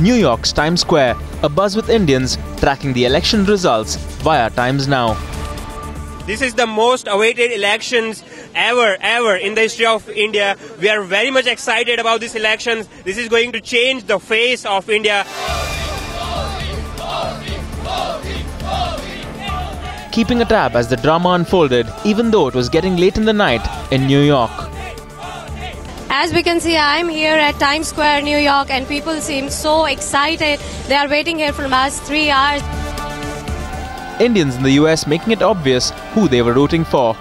New York's Times Square, a buzz with Indians tracking the election results via Times Now. This is the most awaited elections ever, ever in the history of India. We are very much excited about these elections. This is going to change the face of India. Keeping a tab as the drama unfolded, even though it was getting late in the night in New York. As we can see, I'm here at Times Square, New York, and people seem so excited. They are waiting here for last three hours. Indians in the US making it obvious who they were rooting for.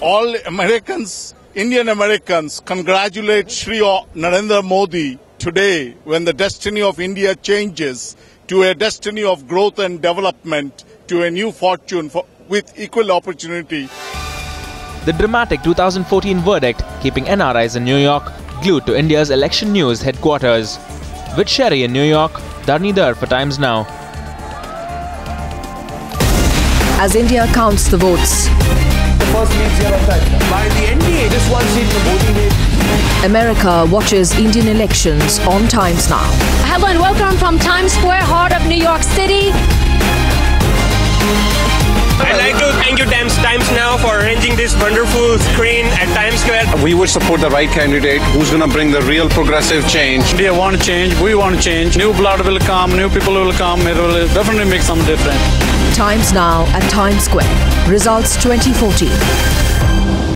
All Americans, Indian Americans, congratulate Sri Narendra Modi today when the destiny of India changes to a destiny of growth and development, to a new fortune for, with equal opportunity. The dramatic 2014 verdict keeping NRIs in New York glued to India's election news headquarters. With Sherry in New York, Dharnidhar for Times Now. As India counts the votes. The first leads here on time. By the NDA, just one seat for voting America watches Indian elections on Times Now. Hello and welcome from Times Square, heart of New York City. I'd like to thank you Times, Times Now for arranging this wonderful screen at Times Square. We would support the right candidate who's going to bring the real progressive change. India want to change, we want to change. New blood will come, new people will come, it will definitely make some difference. Times Now at Times Square. Results 2014.